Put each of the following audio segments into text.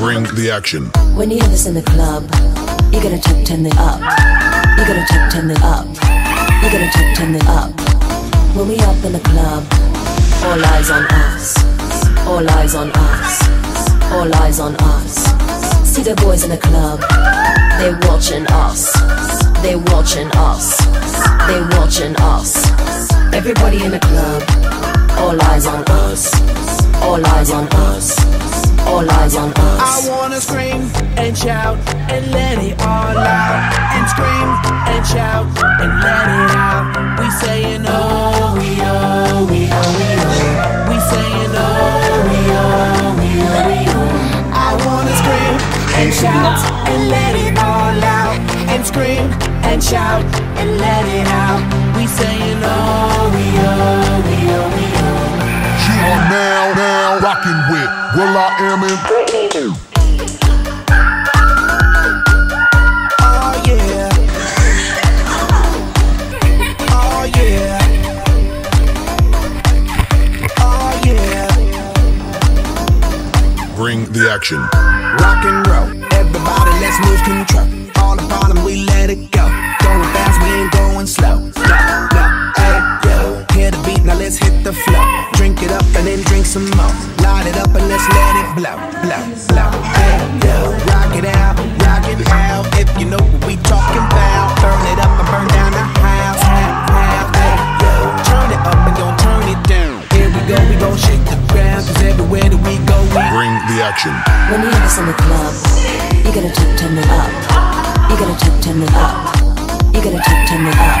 the action. When you have this in the club, you're gonna tuck turn it up. You're gonna turn it up. You're gonna turn it up. When we up in the club, all eyes on us. All eyes on us. All eyes on us. See the boys in the club, They're watching us. They're watching us. They're watching us. Everybody in the club, all eyes on us. All eyes on us. All eyes on us. I wanna scream and shout and let it all out. And scream and shout and let it out. We saying oh, we oh, we oh, we oh. We saying oh, we oh, we oh, we oh. I wanna scream and shout and let it all out. And scream and shout and let it out. We saying oh, we oh, we oh, we oh. You are now, now rocking with Will.i.am in. Yeah. Bring the action. Rock and roll. Everybody, let's lose control. All the bottom, we let it go. Going fast, we ain't going slow. No, no, hey, yo. Hear the beat, now let's hit the flow. Drink it up and then drink some more. Blow, blow, blow. Hey, yo. Rock it out, rock it out. If you know what we talking about, burn it up and burn down the house. house, house. Hey, yo. Turn it up and don't turn it down. Here we go, we gon' shake the ground. Cause everywhere that we go, we Bring the action. When you have this in the club, you gotta tuck turn it up. You gotta tuck turn it up. You gotta tuck turn it up.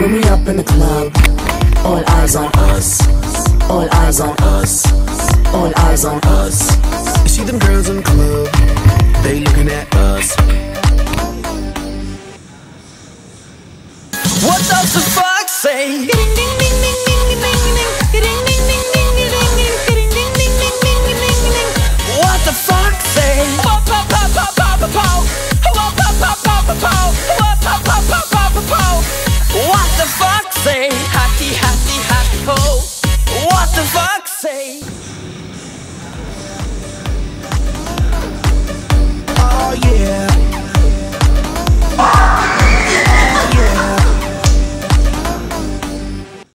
When we up in the club, all eyes on us. All eyes on us. All eyes on us. You see them girls in the club, they looking at us. What does the fox say?